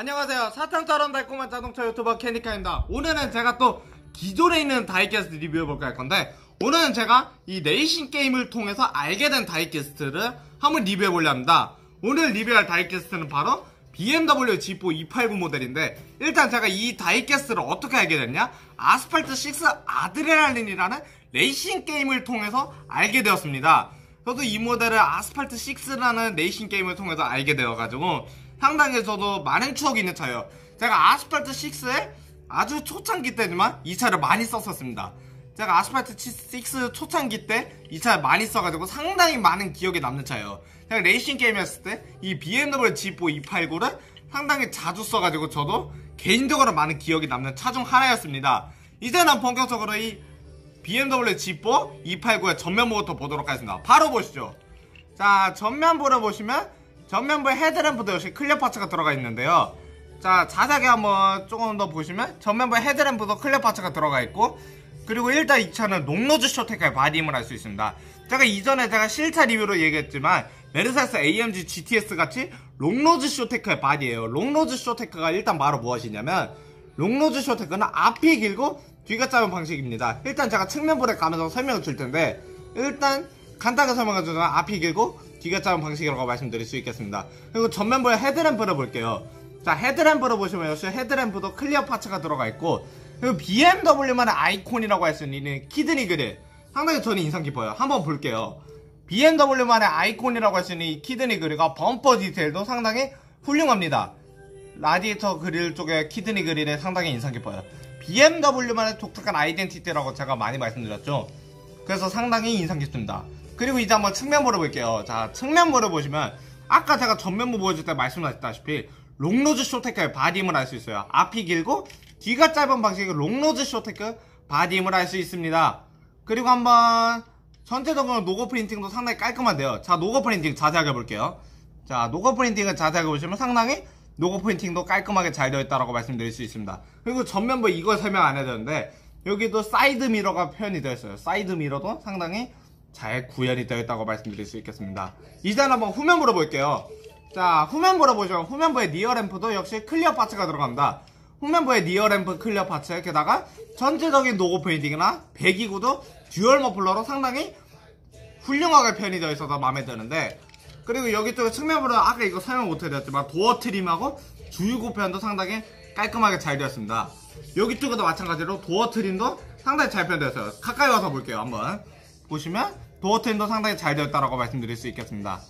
안녕하세요. 사탕처럼 달콤한 자동차 유튜버 캐니카입니다. 오늘은 제가 또 기존에 있는 다이캐스트 리뷰해볼까 할 건데 오늘은 제가 이 레이싱 게임을 통해서 알게 된 다이캐스트를 한번 리뷰해보려 합니다. 오늘 리뷰할 다이캐스트는 바로 BMW Z4 E89 모델인데 일단 제가 이 다이캐스트를 어떻게 알게 됐냐? 아스팔트 6 아드레날린이라는 레이싱 게임을 통해서 알게 되었습니다. 저도 이 모델을 아스팔트 6라는 레이싱 게임을 통해서 알게 되어가지고 저도 많은 추억이 있는 차예요. 제가 아스팔트 6에 아주 초창기 때지만 이 차를 많이 썼었습니다. 제가 아스팔트 6 초창기 때 이 차를 많이 써가지고 상당히 많은 기억에 남는 차예요. 제가 레이싱 게임이었을 때 이 BMW G4 289를 상당히 자주 써가지고 저도 개인적으로 많은 기억이 남는 차 중 하나였습니다. 이제는 본격적으로 이 BMW G4 289의 전면부터 보도록 하겠습니다. 바로 보시죠. 자, 전면부를 보시면 전면부에 헤드램프도 역시 clear parts가 들어가 있는데요. 자, 자세하게 한번 조금 더 보시면 전면부에 헤드램프도 clear parts가 들어가 있고 그리고 일단 이 차는 롱로즈 쇼테크의 바디임을 할수 있습니다. 제가 이전에 제가 실차 리뷰로 얘기했지만 메르세데스 AMG GTS 같이 long nose short deck의 바디예요. long nose short deck가 일단 바로 무엇이냐면 long nose short deck는 앞이 길고 뒤가 짧은 방식입니다. 일단 제가 측면부에 가면서 설명을 줄 텐데 일단 간단하게 설명해 주자면 앞이 길고 뒤가 짧은 방식이라고 말씀드릴 수 있겠습니다. 그리고 전면부에 헤드램프를 볼게요. 자 헤드램프를 보시면 역시 헤드램프도 clear parts가 들어가 있고 그리고 BMW만의 아이콘이라고 할 수 있는 kidney 그릴 상당히 저는 인상 깊어요. 한번 볼게요. BMW만의 아이콘이라고 할 수 있는 이 kidney 그릴과 범퍼 디테일도 상당히 훌륭합니다. 라디에이터 그릴 쪽에 kidney 그릴에 상당히 인상 깊어요. BMW만의 독특한 아이덴티티라고 제가 많이 말씀드렸죠. 그래서 상당히 인상 깊습니다. 그리고 이제 한번 측면부를 볼게요. 자, 측면부를 보시면 아까 제가 전면부 보여줄 때 말씀하셨다시피 롱로즈 쇼테크의 바디임을 할수 있어요. 앞이 길고 뒤가 짧은 방식의 long nose short deck 바디임을 알 수 있습니다. 그리고 한번 전체적으로 로고 printing도 상당히 깔끔한데요. 자, 로고 printing 자세하게 볼게요. 자, 로고 printing을 자세하게 보시면 상당히 로고 printing도 깔끔하게 잘 되어 있다고 말씀드릴 수 있습니다. 그리고 전면부 이걸 설명 안 해야 되는데 여기도 사이드 미러가 표현이 되어 있어요. 사이드 미러도 상당히 잘 구현이 되어 있다고 말씀드릴 수 있겠습니다. 이제 한번 후면부로 볼게요. 자, 후면부로 보시면 후면부에 니어 램프도 역시 clear parts가 들어갑니다. 후면부에 rear 램프 clear parts 게다가 전체적인 로고 painting이나 배기구도 듀얼 머플러로 상당히 훌륭하게 표현이 되어 있어서 마음에 드는데 그리고 여기 쪽에 측면부로 아까 이거 설명 못해드렸지만 도어 트림하고 주유구 표현도 상당히 깔끔하게 잘 되었습니다. 여기 쪽에도 마찬가지로 도어 트림도 상당히 잘 표현되었어요. 가까이 와서 볼게요 한번 보시면 도어 트림도 상당히 잘 되었다라고 말씀드릴 수 있겠습니다.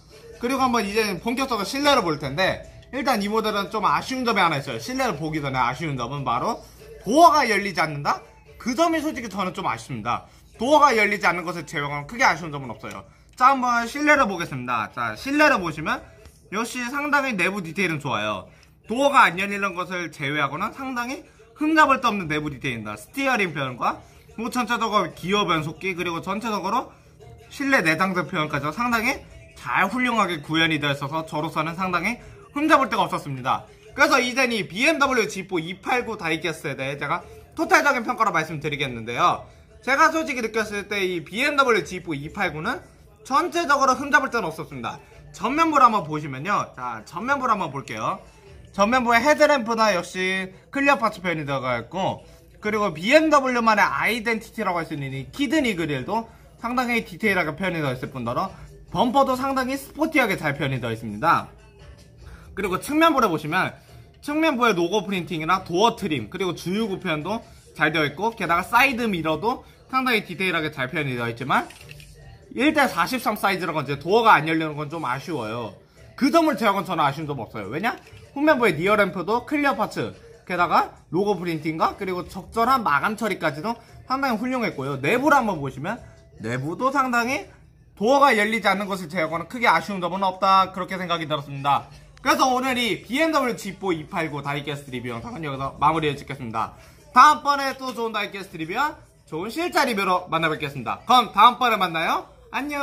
그리고 한번 이제 본격적으로 실내를 볼 텐데 일단 이 모델은 좀 아쉬운 점이 하나 있어요. 실내를 보기 전에 아쉬운 점은 바로 도어가 열리지 않는다? 그 점이 솔직히 저는 좀 아쉽습니다. 도어가 열리지 않는 것을 제외하면 크게 아쉬운 점은 없어요. 자 한번 실내를 보겠습니다. 자 실내를 보시면 역시 상당히 내부 디테일은 좋아요. 도어가 안 열리는 것을 제외하고는 상당히 흠잡을 데 없는 내부 디테일입니다. steering 표현과 뭐 전체적으로 기어 변속기 그리고 전체적으로 실내 내장재 표현까지 상당히 잘 훌륭하게 구현이 되어 있어서 저로서는 상당히 흠잡을 데가 없었습니다. 그래서 이젠 이 BMW Z4 E89 다이캐스트에 대해 제가 total적인 평가로 말씀드리겠는데요. 제가 솔직히 느꼈을 때 이 BMW Z4 E89는 전체적으로 흠잡을 데는 없었습니다. 전면부를 한번 보시면요. 자, 전면부를 한번 볼게요. 전면부에 헤드램프나 역시 clear parts 표현이 들어가 있고 그리고 BMW만의 아이덴티티라고 할 수 있는 이 kidney 그릴도 상당히 디테일하게 표현이 되어 있을 뿐더러 범퍼도 상당히 스포티하게 잘 표현이 되어 있습니다. 그리고 측면부를 보시면 측면부의 로고 printing이나 도어 트림 그리고 주유구 표현도 잘 되어 있고 게다가 사이드 미러도 상당히 디테일하게 잘 표현이 되어 있지만 1대43 사이즈라고 이제 도어가 안 열리는 건 좀 아쉬워요. 그 점을 제외하고는 저는 아쉬운 점 없어요. 왜냐? 후면부의 rear램프도 clear parts 게다가 로고 printing과 그리고 적절한 마감 처리까지도 상당히 훌륭했고요. 내부를 한번 보시면 내부도 상당히 도어가 열리지 않는 것을 제외하고는 크게 아쉬운 점은 없다 그렇게 생각이 들었습니다. 그래서 오늘 이 BMW G4 289 다이캐스트 리뷰 영상은 여기서 마무리해 짓겠습니다. 다음번에 또 좋은 다이캐스트 리뷰와 좋은 실차 리뷰로 만나뵙겠습니다. 그럼 다음번에 만나요. 안녕